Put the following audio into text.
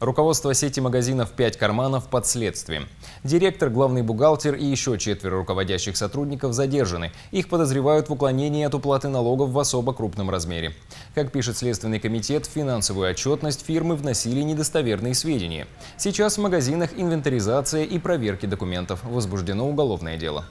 Руководство сети магазинов «Пять карманов» под следствием. Директор, главный бухгалтер и еще четверо руководящих сотрудников задержаны. Их подозревают в уклонении от уплаты налогов в особо крупном размере. Как пишет Следственный комитет, в финансовую отчетность фирмы вносили недостоверные сведения. Сейчас в магазинах инвентаризация и проверки документов. Возбуждено уголовное дело.